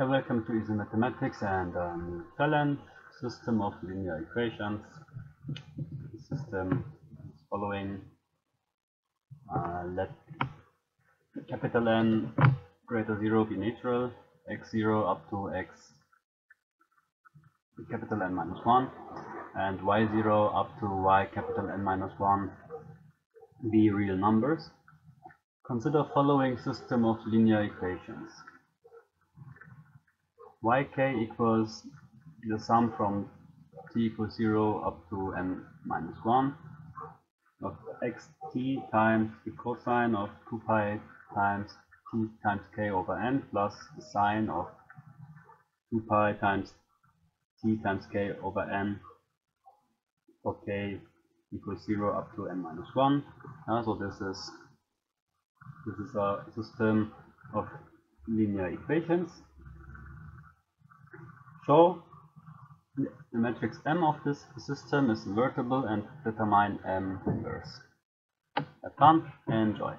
Welcome to Easy Mathematics and um, challenge system of linear equations. The system is following. Uh, let capital N greater 0 be natural, x0 up to x capital N minus 1, and y0 up to y capital N minus 1 be real numbers. Consider following system of linear equations yk equals the sum from t equals 0 up to n minus 1 of xt times the cosine of 2 pi times t times k over n plus the sine of 2 pi times t times k over n for k equals 0 up to n minus 1. Uh, so this is this is a system of linear equations so the matrix M of this system is invertible and determine M inverse. Have fun and enjoy.